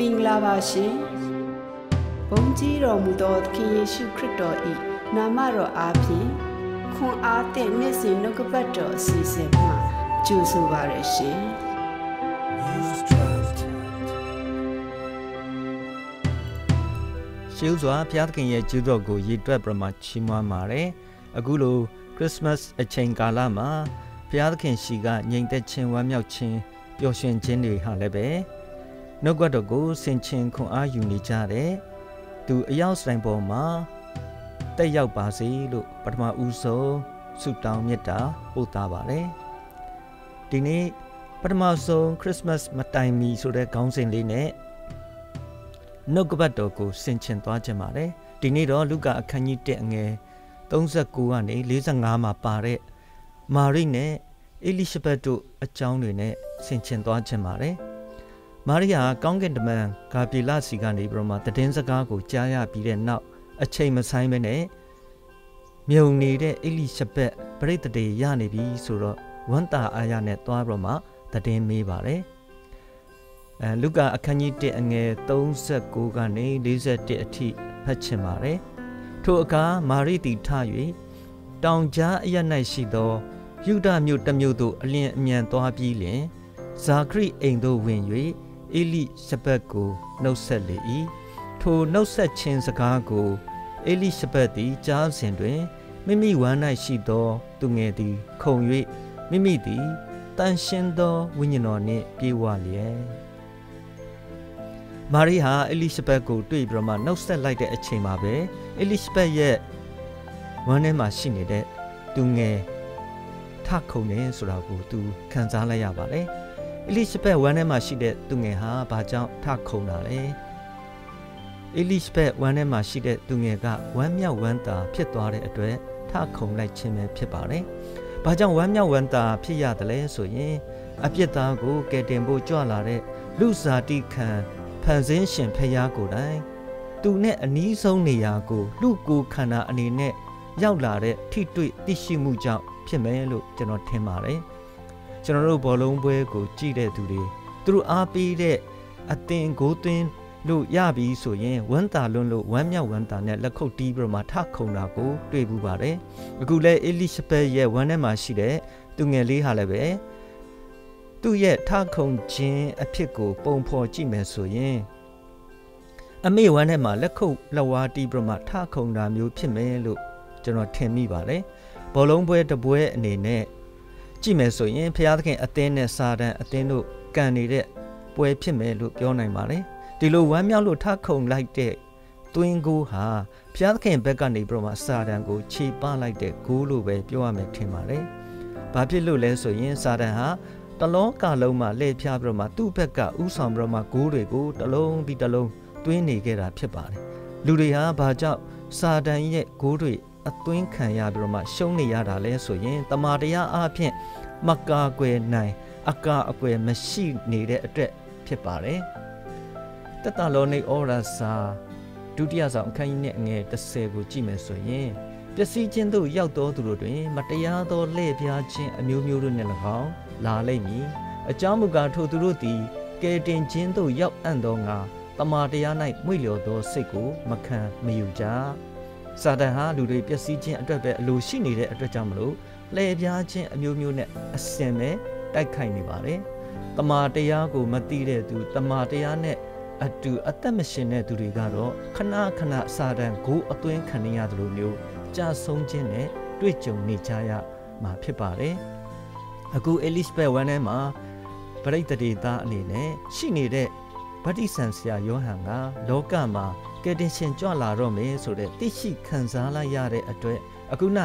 မင်္ဂလာပါရှင်ဘုန်းကြီးတော်မူသောသခင်ယေရှုခရစ်တော်၏နာမတော်အားဖြင့်ခွန်အားသည့်နေ့စဉ်နှုတ်ကပတ်တော်အစီအစဉ်မှာကြိုဆိုပါရရှင်ရှေးဥစွာဘုရားသခင်ရဲ့ကျူးတော်ကိုရည်တွက်ပြမချီးမွမ်းပါတယ်အခုလိုခရစ်စမတ်အချိန်ကာလမှာဘုရားသခင်ရှိကငြိမ်သက်ခြင်းဝမ်းမြောက်ခြင်းပျော်ရွှင်ခြင်းတွေဟာလည်းပဲ နှုတ်ကပတ်တော်ကိုဆင်ခြင်ခွန်အားယူနေကြတဲ့သူအယောက်ဆိုင်ပေါ်မှာတက်ရောက်ပါစေလို့ပထမဦးဆုံးဆုတောင်းမေတ္တာပို့သားပါတယ်ဒီနေ့ပထမဆုံးခရစ်စမတ်မတိုင်မီဆိုတဲ့ခေါင်းစဉ်လေးနဲ့နှုတ်ကပတ်တော်ကိုဆင်ခြင်သွားခြင်းပါတယ်ဒီနေ့တော့လူကာအခန်းကြီး1အငယ်39ကနေ45မှာပါတဲ့မာရိနဲ့အေလိရှဘက်တို့အကြောင်းတွေနဲ့ဆင်ခြင်သွားခြင်းပါတယ် မာရိယာကောင်းကင်တမန်ဂါပြေလစီကနေပြီးတော့မှတည်င်းစကားကိုကြားရပြီးတဲ့နောက်အချိန်မဆိုင်ပဲနဲ့မြုံနေတဲ့အေလိရှဘက်ပြိတ္တေရနေပြီဆိုတော့ဝန္တာအာရနဲ့သွားပြီးတော့မှတည်င်းမေးပါတယ်အဲလုကာအခန်းကြီး1အငယ်39ကနေ41အထိဖတ်ချင်ပါတယ်ထိုအခါမာရိတီထ၍တောင်ကြားအရ၌ရှိသောယူဒမြို့တစ်မြို့သို့အလင်းအမြန်သွားပြီးလျင်ဇာခရိအိမ်သို့ဝင်၍ အေလိရှဘက်ကိုနှုတ်ဆက်လေ၏ထိုနှုတ်ဆက်ခြင်းစကားကိုအေလိရှဘက်သည်ကြားစဉ်တွင်မိမိဝမ်း၌ရှိသော သူငယ်သည် ခုန်၍မိမိသည်တန်ရှင်းသောဝိညာဉ်တော်နှင့်ပြေဝလျက်မာရိဟာအေလိရှဘက်ကိုတွေ့ပြီးတော့မှနှုတ်ဆက်လိုက်တဲ့အချိန်မှာပဲအေလိရှဘက်ရဲ့ဝမ်းထဲမှာရှိနေတဲ့သူငယ်ထခုန်နေဆိုတာကိုသူခံစားလိုက်ရပါတယ်။ အေလိရှဘက်ဝမ်းထဲမှာရှိတဲ့သူငယ်ဟာဘာကြောင့်ထခုန်တာလဲ။အေလိရှဘက်ဝမ်းထဲမှာရှိတဲ့သူငယ်ကဝမ်းမြောက်ဝမ်းသာဖြစ်သွားတဲ့အတွက်ထခုန်လိုက်ခြင်းပဲဖြစ်ပါတယ်။ဘာကြောင့်ဝမ်းမြောက်ဝမ်းသာဖြစ်ရတယ်လဲဆိုရင်အပြစ်သားကိုကယ်တင်ဖို့ကြွလာတဲ့လူစားတိခံဖန်ဆင်းရှင်ဖျားကိုယ်တိုင်သူနဲ့အနီးဆုံးနေရာကိုလူကိုခန္ဓာအနေနဲ့ရောက်လာတဲ့ထိတွေ့သိရှိမှုကြောင့်ဖြစ်မယ်လို့ကျွန်တော်ထင်ပါတယ် ကျွန်တော်တို့ဘောလုံးပွဲကိုကြည့်တဲ့သူတွေသူတို့အားပေးတဲ့အသင်ကိုသွင်းလို့ရပြီဆိုရင်ဝမ်းသာလွန်းလို့ဝမ်းမြောက်ဝမ်းသာနဲ့လက်ခုပ်တီးပြီးတော့မှထခုံတာကိုတွေ့ဘူးပါတယ်အခုလဲအေလိရှဘက်ရဲ့ဝမ်းထဲမှာရှိတဲ့သူငယ်လေးဟာလည်းပဲသူ့ရဲ့ထခုံခြင်းအဖြစ်ကို ပုံဖော်ကြည့်မယ်ဆိုရင်အမေဝမ်းထဲမှာလက်ခုပ်လက်ဝါးတီးပြီးတော့မှထခုံတာမျိုးဖြစ်မယ်လို့ကျွန်တော်ထင်မိပါတယ်ဘောလုံးပွဲတပွဲအနေနဲ့ ကြည့်မယ်ဆိုရင်ဖျားသခင်အသင်းနဲ့စာတန်အသင်းတို့ကန်နေတဲ့ပွဲဖြစ်မယ်လို့ပြောနိုင်ပါတယ်ဒီလိုဝမ်းမြောက်လို့ထခုန်လိုက်တဲ့တွင်းကိုဟာဖျားသခင်ဘက်ကနေပြီးတော့မှစာတန်ကိုခြေပလိုက်တဲ့ဂိုးလို့ပဲပြောရမယ်ထင်ပါတယ်ဘာဖြစ်လို့လဲဆိုရင်စာတန်ဟာတလုံးကလုံးမှလှည့်ဖြားပြီးတော့မှသူ့ဘက်ကဥဆောင်ပြီးတော့မှဂိုးတွေကိုတလုံးပြီးတလုံးတွင်းနေခဲ့တာဖြစ်ပါတယ်လူတွေဟာဘာကြောင့်စာတန်ရဲ့ဂိုးတွေ အသွင်းခံရပြီးတော့မှရှုံးနေရတာလဲဆိုရင်တမာတရားအဖြစ်မကာကွယ်နိုင် အကာအကွယ်မရှိနေတဲ့အတွက်ဖြစ်ပါတယ်တတလောနေဩရာစာဒုတိယဆောင်အခန်းကြီးနဲ့အငယ်30ကိုကြည့်မယ်ဆိုရင်ပျက်စီးခြင်းသို့ရောက်တော်သူတို့တွင် မတရားသောလှည့်ပြားခြင်းအမျိုးမျိုးတို့နှင့်၎င်းလာလိမ့်မည်အကြောင်းမူကားထိုသူတို့သည်ကဲတင်ခြင်းသို့ရောက်အံ့သောငါတမာတရား၌မွေ့လျော်သောစိတ်ကိုမခံမယူကြ စာတန်ဟာလူတွေပျက်စီးခြင်းအတွက်ပဲအလိုရှိနေတဲ့အတွက်ကြောင့်မလို့လှည့်ပြားခြင်းအမျိုးမျိုးနဲ့အစင်ပဲတိုက်ခိုက်နေပါတယ်။တမာတရားကိုမသိတဲ့သူတမာတရားနဲ့အတူအသက်မရှင်တဲ့သူတွေကတော့ခဏခဏစာတန်ကိုအသွင်းခံနေရတယ်လို့မျိုးကြာဆုံးခြင်းနဲ့တွေ့ကြုံနေကြရမှာဖြစ်ပါတယ်။အခု Elizabeth ဝမ်းထဲမှာပရိသတ်ဒေသအနေနဲ့ရှိနေတဲ့ဗတ္တိဆန်ဆရာယောဟန်ကလောကမှာ ကယ်တင်ရှင်ကြွလာတော့မယ်ဆိုတဲ့သိရှိခံစားလိုက်ရတဲ့အတွက်အခုန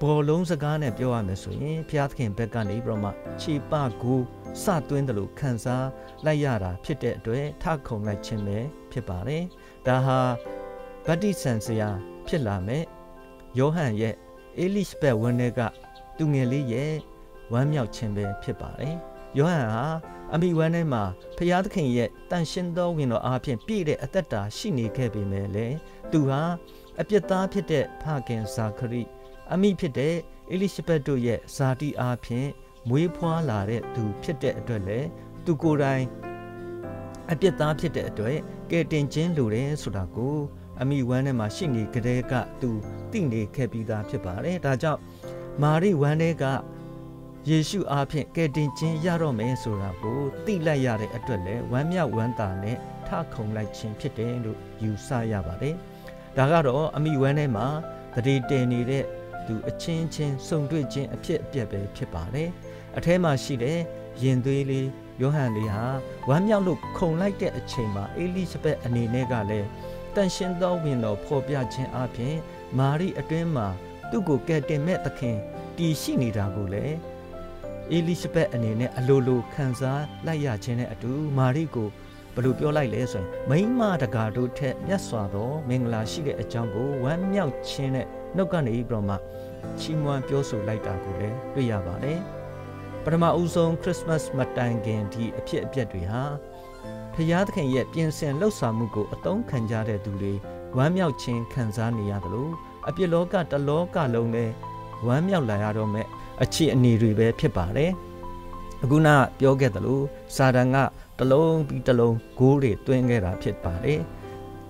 ဘောလုံးစကားနဲ့ပြောရမယ်ဆိုရင်ဘုရားသခင်ဘက်ကနေပြီးတော့မှခြေပကိုစသွင်းတယ်လို့ခံစားလိုက်ရတာဖြစ်တဲ့အတွက်ထခုံလိုက်ခြင်းပဲဖြစ်ပါတယ်။ဒါဟာဗတ္တိဆန်ဆရာဖြစ်လာမယ်ယောဟန်ရဲ့အေလိရှဘက်ဝန်းထဲကသူငယ်လေးရဲ့ဝမ်းမြောက်ခြင်းပဲဖြစ်ပါတယ်။ယောဟန်ဟာ အမိဝမ်းထဲမှာဖျားသခင်ရဲ့တန်ရှင်းသောဝင်တော်အားဖြင့်ပြည့်တဲ့အသက်တာရှိနေခဲ့ပေမဲ့လေသူဟာအပြစ်သားဖြစ်တဲ့ဖခင်ဇာခရိအမိဖြစ်တဲ့အေလိရှဘက်တို့ရဲ့ဇာတိအားဖြင့်မွေးဖွားလာတဲ့သူဖြစ်တဲ့အတွက်လေသူကိုယ်တိုင်အပြစ်သားဖြစ်တဲ့အတွက်ကဲတင်ခြင်းလိုတယ်ဆိုတာကိုအမိဝမ်းထဲမှာရှိနေကြတဲ့ကသူသိနေခဲ့ပြီးသားဖြစ်ပါတယ်ဒါကြောင့်မာရိဝမ်းထဲက ယေရှုအားဖြင့်ကယ်တင်ခြင်းရတော့မယ်ဆိုတာကိုသိလိုက်ရတဲ့အတွက်လည်းဝမ်းမြောက်ဝမ်းသာနဲ့ထခုန်လိုက်ခြင်းဖြစ်တယ်လို့ယူဆရပါတယ်။ဒါကတော့အမိဝမ်းထဲမှာတတိတည်နေတဲ့သူအချင်းချင်းစုံတွေ့ခြင်းအဖြစ်အပျက်ပဲဖြစ်ပါတယ်။အထဲမှာရှိတဲ့ရင်သွေးလေးယောဟန်လေးဟာဝမ်းမြောက်လို့ခုန်လိုက်တဲ့အချိန်မှာအေလိရှဘက်အနေနဲ့ကလည်းတန်ရှင်းသောဝင်တော်ဖော်ပြခြင်းအပြင်မာရိအတွင်းမှာသူ့ကိုကယ်တင်မဲ့သခင်တည်ရှိနေတာကိုလည်း အေလိရှဘက်အနေနဲ့အလိုလိုခံစားလိုက်ရခြင်းနဲ့အတူမာရိကိုဘယ်လိုပြောလိုက်လဲဆိုရင်မိမတကာတို့ထက်မြတ်စွာသောမင်္ဂလာရှိတဲ့အကြောင်းကိုဝမ်းမြောက်ခြင်းနဲ့နှုတ်ကနေပြီးတော့မှချီးမွမ်းပြောဆိုလိုက်တာကိုလည်းတွေ့ရပါတယ်ပထမဦးဆုံးခရစ်စမတ်မတိုင်ခင်ဒီအဖြစ်အပျက်တွေဟာဖျားသခင်ရဲ့ပြင်ဆင်လှုပ်ဆောင်မှုကိုအသုံးခံကြတဲ့သူတွေဝမ်းမြောက်ခြင်းခံစားနေရတယ်လို့အပြစ်လောကတလောကလုံးနဲ့ဝမ်းမြောက်လာရတော့မဲ့ အခြေအနေတွေပဲဖြစ်ပါတယ်အခုနပြောခဲ့သလိုစာတန်ကတလုံးပြီးတလုံးဂိုးတွေတွင်းခဲ့တာဖြစ်ပါတယ်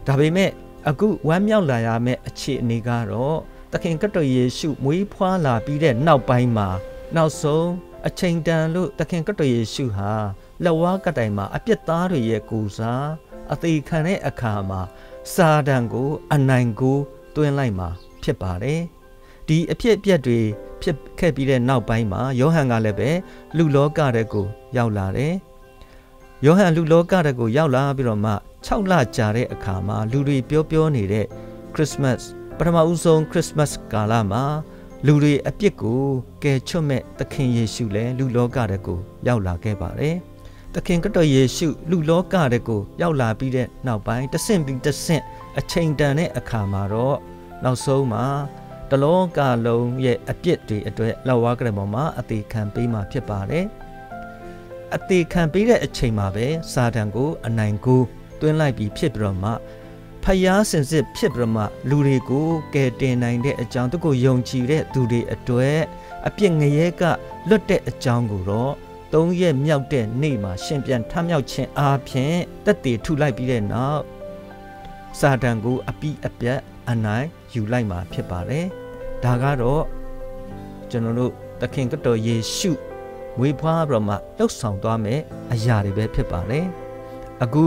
ဒါပေမဲ့အခုဝမ်းမြောက်လာရမယ့်အခြေအနေကတော့သခင်ကတ္တယေရှုမွေးဖွားလာပြီးတဲ့နောက်ပိုင်းမှာနောက်ဆုံးအချိန်တန်လို့သခင်ကတ္တယေရှုဟာလက်ဝါးကတိုင်မှာအပြစ်သားတွေရဲ့ကိုစားအသေးခံတဲ့အခါမှာစာတန်ကို အနိုင်ကိုတွင်းလိုက်မှာဖြစ်ပါတယ် ဒီအဖြစ်အပျက်တွေဖြစ်ခဲ့ပြီးတဲ့နောက်ပိုင်းမှာယောဟန်ကလည်းပဲလူလောကတဲ့ကိုရောက်လာတယ်ယောဟန်လူလောကတဲ့ကိုရောက်လာပြီးတော့မှ6လကြာတဲ့အခါမှာလူတွေပြောပြောနေတဲ့ခရစ်စမတ်ပထမဦးဆုံးခရစ်စမတ်ကာလမှာလူတွေအပြစ်ကိုကယ်ချွတ်မဲ့သခင်ယေရှုလည်းလူလောကတဲ့ကိုရောက်လာခဲ့ပါတယ်။သခင်ကတော်ယေရှုလူလောကတဲ့ကိုရောက်လာပြီးတဲ့နောက်ပိုင်းတဆင့်ပြီးတဆင့်အချိန်တန်တဲ့အခါမှာတော့နောက်ဆုံးမှာ တလောကလုံးရဲ့အပြစ်တွေအတွက်လောက်ဝါကရပေါ်မှာအသေးခံပေးမှဖြစ်ပါတယ်။အသေးခံပေးတဲ့အချိန်မှာပဲစာတန်ကိုအနိုင်ကိုတွင်းလိုက်ပြီးဖြစ်ပြီးတော့မှဖျားစင်စစ်ဖြစ်ပြီးမှလူတွေကိုကယ်တင်နိုင်တဲ့အကြောင်းသူကိုယုံကြည်တဲ့သူတွေအတွက်အပြစ်ငရဲကလွတ်တဲ့အကြောင်းကိုတော့သုံးရက်မြောက်တဲ့နေ့မှာရှင်ပြန်ထမြောက်ခြင်းအားဖြင့်တက်တည်ထုလိုက်ပြီးတဲ့နောက်စာတန်ကိုအပိအပြတ်အနိုင်ယူလိုက်မှာဖြစ်ပါတယ်ဒါကတော့ကျွန်တော်တို့သခင်ကတော်ယေရှုမွေးဖွားပြီးတော့မှလှုပ်ဆောင်သွားမယ်အရာတွေပဲဖြစ်ပါတယ်အခု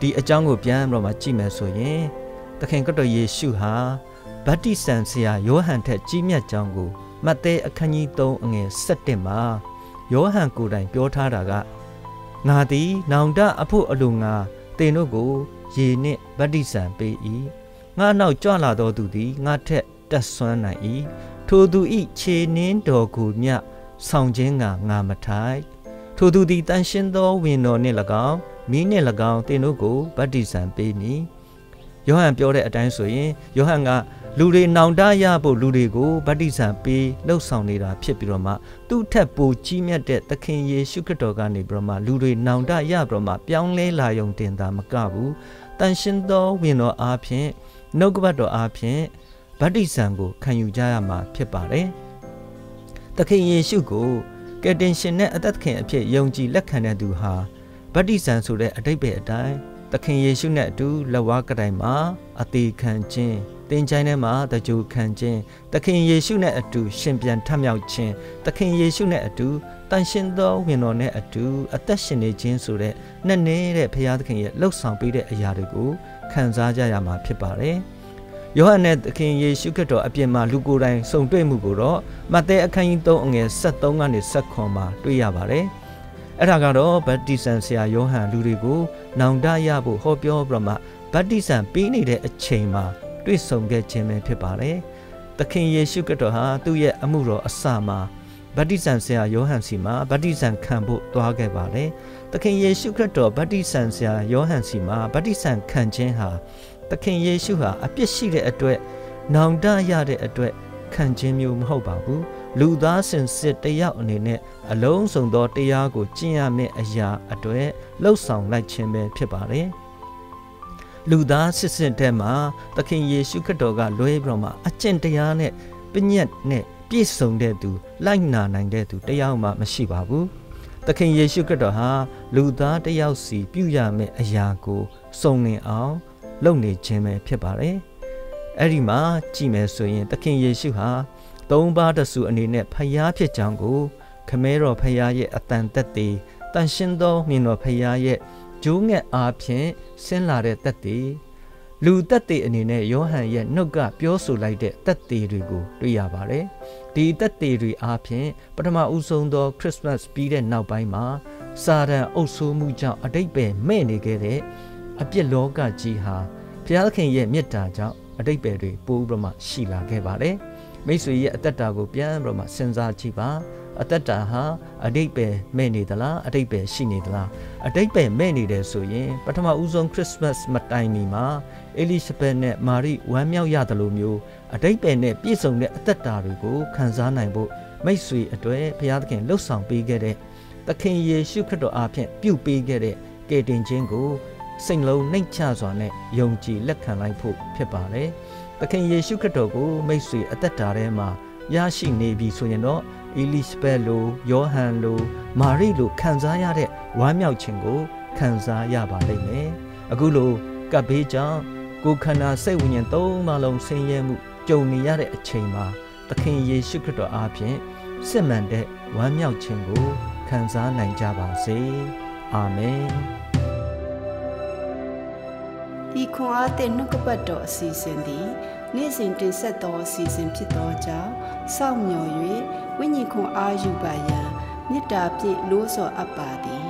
ဒီအကြောင်းကိုပြန်ပြီးတော့မှကြည့်မယ်ဆိုရင်သခင်ကတော်ယေရှုဟာဗတ္တိဆန်ဆရာယောဟန်ထက်ကြီးမြတ်ကြောင်းကိုမဿဲအခန်းကြီး3အငယ်7မှာယောဟန်ကိုယ်တိုင်ပြောထားတာကငါသည် နောင်တအဖို့အလိုငါတင်တို့ကို ရေနှင့်ဗတ္တိဆန်ပေး၏ ငါနောက်ကြွလာတော်သူသည်ငါထက်တက်ဆွမ်းနိုင်၏ထိုသူဤခြေနှင်းတော်ကိုမြဆောင်ခြင်းကငါမထိုက်ထိုသူသည်တန်ရှင်းသောဝင်တော်နှင့်၎င်းမိနှင့်၎င်းတင်တို့ကိုဗတ္တိဇံပေးမည်ယောဟန်ပြောတဲ့အတိုင်းဆိုရင်ယောဟန်ကလူတွေနောင်တရဖို့လူတွေကိုဗတ္တိဇံပေးလှုပ်ဆောင်နေတာဖြစ်ပြီးတော့မှသူ့ထက်ပိုကြီးမြတ်တဲ့သခင်ယေရှုခရစ်တော်ကနေပြီးတော့မှလူတွေနောင်တရပြီးတော့မှပြောင်းလဲလာယုံတင်တာမကဘူးတန်ရှင်းသောဝင်တော်အားဖြင့် နှုတ်ကပတ်တော်အားဖြင့်ဗတ္တိဇံကိုခံယူကြရမှာဖြစ်ပါတယ်။သခင်ယေရှုကိုကယ်တင်ရှင်နဲ့အသက်ခင်အဖြစ်ယုံကြည်လက်ခံတဲ့သူဟာဗတ္တိဇံဆိုတဲ့အတိတ်ပဲအတိုင်း သခင်ယေရှုနဲ့အတူလက်ဝါးကတိုင်မှာအသေးခံခြင်းတင်ချိုင်းထဲမှာတကြိုခံခြင်းသခင်ယေရှုနဲ့အတူရှင်ပြန်ထမြောက်ခြင်းသခင်ယေရှုနဲ့အတူတန်ရှင်သောဝင်တော်နဲ့အတူအသက်ရှင်နေခြင်းဆိုတဲ့နှစ်နေတဲ့ဘုရားသခင်ရဲ့လှုပ်ဆောင်ပေးတဲ့အရာတွေကိုခံစားကြရမှာဖြစ်ပါတယ်။ယောဟန်နဲ့သခင်ယေရှုခရစ်တော်အပြင်မှာလူကိုယ်တိုင်စုံတွေ့မှုကိုတော့မဿဲအခန်းကြီး3အငယ်73ကနေ79မှာတွေ့ရပါတယ်။ အဲ့ဒါကတော့ဗတ္တိဇံဆရာယောဟန်လူတွေကိုနောင်တရဖို့ဟောပြောပြီးမှဗတ္တိဇံပေးနေတဲ့အချိန်မှာတွေ့ဆုံခဲ့ခြင်းပဲဖြစ်ပါတယ်။သခင်ယေရှုခရစ်တော်ဟာသူ့ရဲ့အမှုတော်အစမှာဗတ္တိဇံဆရာယောဟန်စီမှာဗတ္တိဇံခံဖို့သွားခဲ့ပါတယ်။သခင်ယေရှုခရစ်တော်ဗတ္တိဇံဆရာယောဟန်စီမှာဗတ္တိဇံခံခြင်းဟာသခင်ယေရှုဟာအပြစ်ရှိတဲ့အတွက်နောင်တရတဲ့အတွက်ခံခြင်းမျိုးမဟုတ်ပါဘူး။လူသားစင်စစ်တယောက်အနေနဲ့ အလုံးစုံသောတရားကိုကျင့်ရမယ့်အရာအတွက်လှုပ်ဆောင်လိုက်ခြင်းပဲဖြစ်ပါတယ်။လူသားစစ်စစ်တဲ့မှာသခင်ယေရှုခရစ်တော်ကလွဲပြီးတော့မှအကျင့်တရားနဲ့ပညတ်နဲ့ပြည့်စုံတဲ့သူလိုက်နာနိုင်တဲ့သူတရားမှမရှိပါဘူးသခင်ယေရှုခရစ်တော်ဟာလူသားတစ်ယောက်စီပြုရမယ့်အရာကိုစုံလင်အောင်လုပ်နေခြင်းပဲဖြစ်ပါတယ်အဲ့ဒီမှာကြည်မယ်ဆိုရင်သခင်ယေရှုဟာသုံးပါးတဆူအနေနဲ့ဖျားဖြစ်ကြောင်းကို ခမဲတော်ဖျားရဲ့အတန်သက်တည်တန်ရှင်းသောမြင်တော်ဖျားရဲ့ဂျိုးငက်အားဖြင့်ဆင်းလာတဲ့သက်တည်လူသက်တည်အနေနဲ့ယောဟန်ရဲ့နှုတ်ကပြောဆိုလိုက်တဲ့သက်တည်တွေကိုတွေ့ရပါတယ်ဒီသက်တည်တွေအားဖြင့်ပထမဦးဆုံးသောခရစ်စမတ်ပြီးတဲ့နောက်ပိုင်းမှာစာရန်အုပ်ဆိုးမှုကြောင့်အတိတ်ပဲမဲ့နေခဲ့တဲ့အပြစ်လောကကြီးဟာဘုရားသခင်ရဲ့မေတ္တာကြောင့်အတိတ်ပဲတွေပိုးပြီးမှရှိလာခဲ့ပါတယ်မိတ်ဆွေရဲ့အသက်တာကိုပြန်ပြီးမှစဉ်းစားကြည့်ပါ အသက်တာဟာအတိတ်ပဲမဲ့နေသလားအတိတ်ပဲရှိနေသလားအတိတ်ပဲမဲ့နေတယ်ဆိုရင်ပထမဦးဆုံးခရစ်စမတ်မတိုင်မီမှာအေလိရှဘက်နဲ့မာရိဝမ်းမြောက်ရတယ်လို့မျိုးအတိတ်ပဲနဲ့ပြည့်စုံတဲ့အသက်တာတွေကိုခံစားနိုင်ဖို့မိတ်ဆွေအတွေ့ဘုရားသခင်လှုပ်ဆောင်ပေးခဲ့တဲ့သခင်ယေရှုခရစ်တော်အားဖြင့်ပြုပေးခဲ့တဲ့ကယ်တင်ခြင်းကိုစိတ်လုံးနှိမ်ချစွာနဲ့ယုံကြည်လက်ခံလိုက်ဖို့ဖြစ်ပါတယ်။သခင်ယေရှုခရစ်တော်ကိုမိတ်ဆွေအသက်တာထဲမှာရရှိနေပြီဆိုရင်တော့ အီလိစဘက်လိုယောဟန်လိုမာရိလိုခံစားရတဲ့ဝမ်းမြောက်ခြင်းကိုခံစားရပါလိမ့်မယ်။အခုလိုကပ်ဘေးကြောင့်ကိုယ်ခန္ဓာစိတ်ဝိညာဉ်သုံးပါးလုံးဆင်းရဲမှုကြုံနေရတဲ့အချိန်မှာသခင်ယေရှုခရစ်တော်အားဖြင့်စစ်မှန်တဲ့ဝမ်းမြောက်ခြင်းကိုခံစားနိုင်ကြပါစေ။အာမင်။ဤခွန်အားသည့်နှုတ်ကပတ်တော်အစီအစဉ်သည် နေ့စဉ်တင်ဆက်သောအစီအစဉ်ဖြစ်သောကြောင့်စောင့်မျှော်၍ဝိညာဉ်ခွန်အားယူပါရန်မေတ္တာဖြင့်လို့ဆော်အပ်ပါသည်။